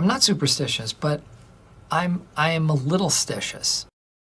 I'm not superstitious, but I'm I am a little stitious.